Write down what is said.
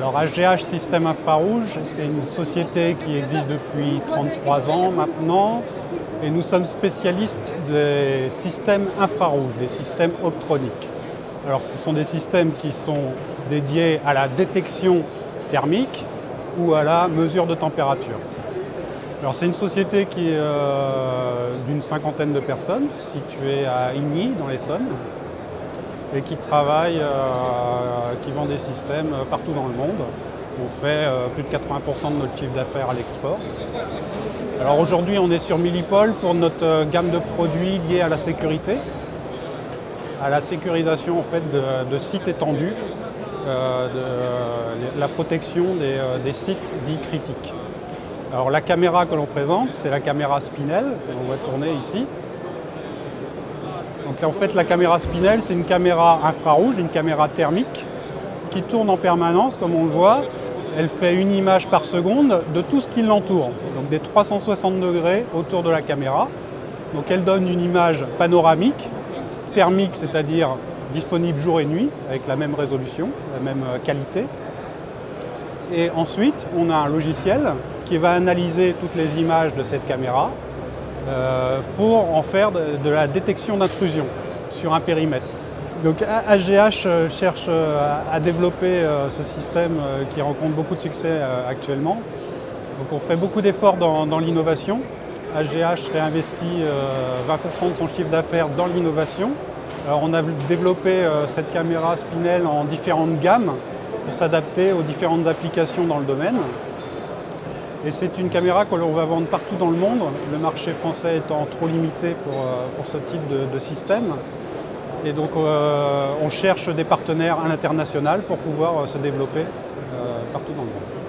Alors HGH Système Infrarouge, c'est une société qui existe depuis 33 ans maintenant et nous sommes spécialistes des systèmes infrarouges, des systèmes optroniques. Alors ce sont des systèmes qui sont dédiés à la détection thermique ou à la mesure de température. Alors c'est une société qui euh, d'une cinquantaine de personnes, située à Igny dans l'Essonne, et qui travaille, euh, des systèmes partout dans le monde. On fait euh, plus de 80% de notre chiffre d'affaires à l'export. Alors aujourd'hui, on est sur Millipol pour notre gamme de produits liés à la sécurité, à la sécurisation en fait, de, sites étendus, euh, de la protection des, sites dits critiques. Alors la caméra que l'on présente, c'est la caméra Spinel, on va tourner ici. Donc en fait, la caméra Spinel, c'est une caméra infrarouge, une caméra thermique, qui tourne en permanence, comme on le voit. Elle fait une image par seconde de tout ce qui l'entoure, donc des 360 degrés autour de la caméra. Donc elle donne une image panoramique, thermique, c'est-à-dire disponible jour et nuit, avec la même résolution, la même euh, qualité. Et ensuite, on a un logiciel qui va analyser toutes les images de cette caméra euh, pour en faire de, la détection d'intrusion sur un périmètre. Donc HGH euh, cherche euh, à développer ce système qui rencontre beaucoup de succès actuellement. Donc on fait beaucoup d'efforts dans, l'innovation. HGH réinvestit 20% de son chiffre d'affaires dans l'innovation. On a développé cette caméra Spinel en différentes gammes pour s'adapter aux différentes applications dans le domaine. Et c'est une caméra que l'on va vendre partout dans le monde, le marché français étant trop limité pour, euh, ce type de, système. Et donc euh, on cherche des partenaires à l'international pour pouvoir euh, se développer partout dans le monde.